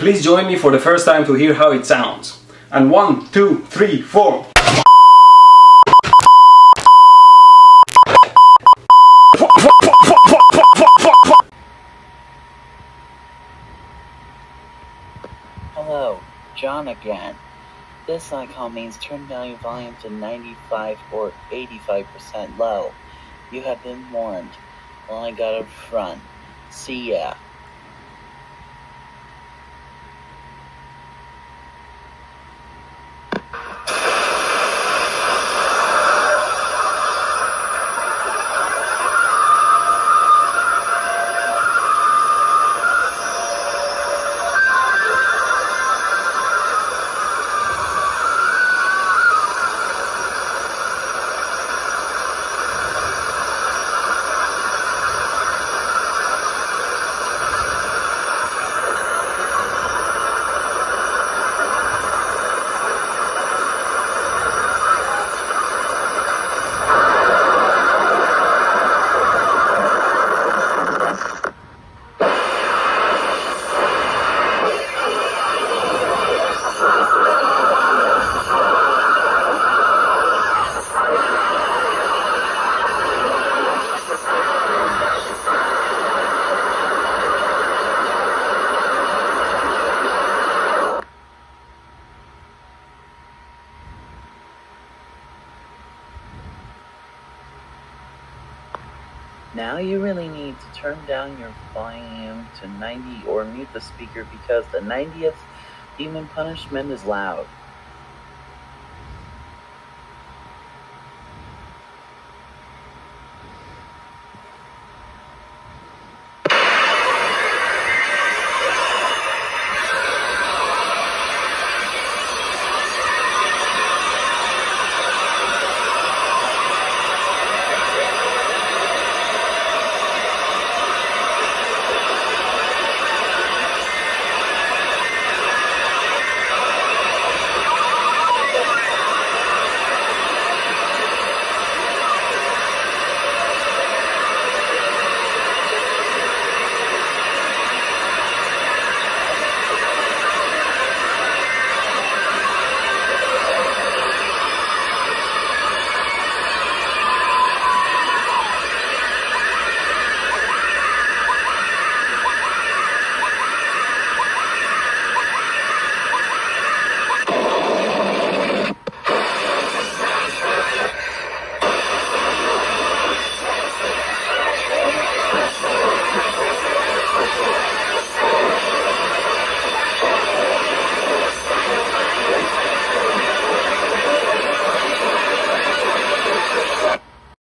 Please join me for the first time to hear how it sounds. And one, two, three, four. Hello, Jon again. This icon means turn down your volume to 95 or 85% low. You have been warned. Well, I got up front. See ya. Now you really need to turn down your volume to 90 or mute the speaker because the 90th demon punishment is loud.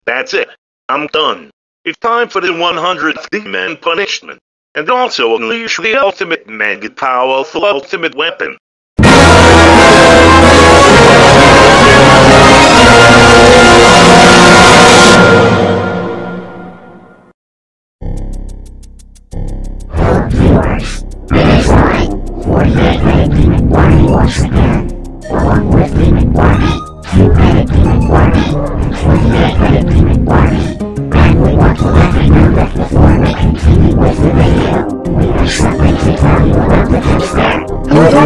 That's it. I'm done. It's time for the 100th demon punishment. And also unleash the ultimate mega powerful ultimate weapon.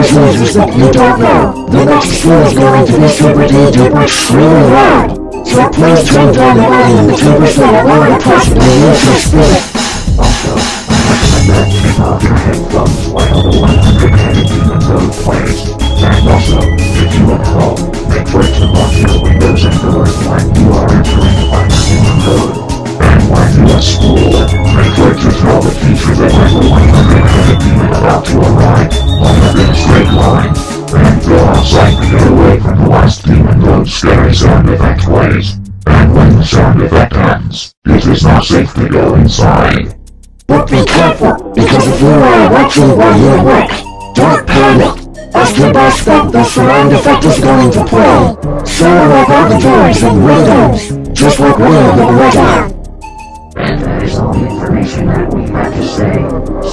Users that you don't know, the next skill is going to be super duper extremely loud. So please turn down the volume tuber so that no one possibly use your spirit. Also, I recommend that you off your headphones while the the sound effect ends, it is not safe to go inside. But be careful, because if you are watching while you work, don't panic. As the boss fight, the surround effect is going to play. So are all the doors and windows, just like we are the weather. And that is all the information that we have to say.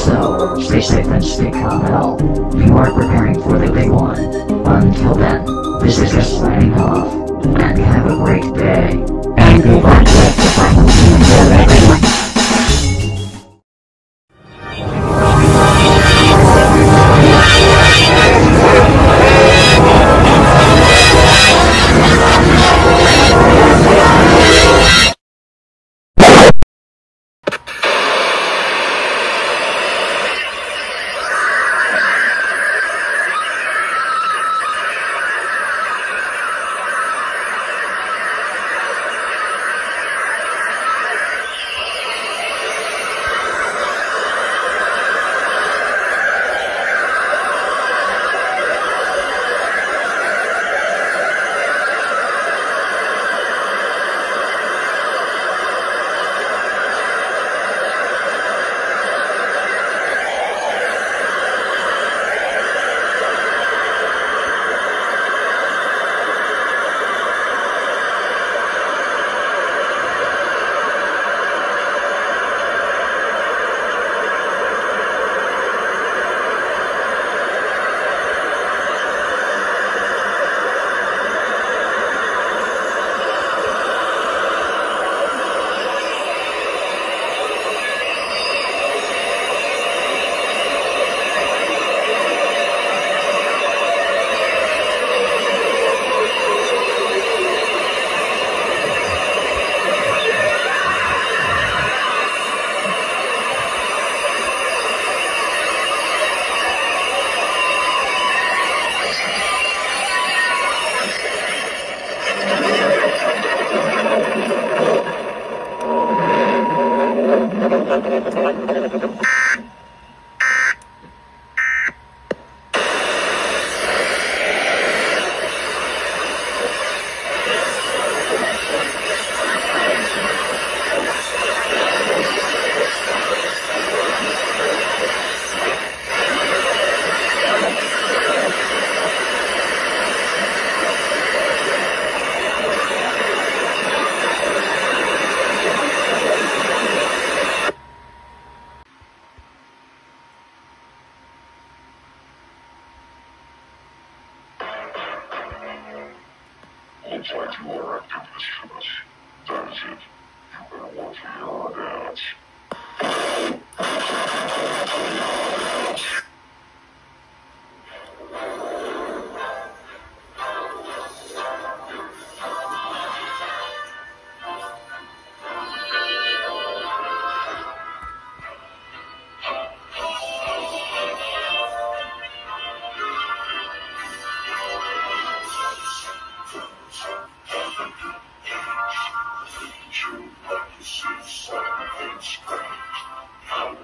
So, stay safe and stay calm hell. You are preparing for the big one. Until then, this is just signing off. And have a great day. And be you want to see something strange? How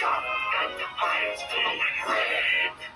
shot and I was still red.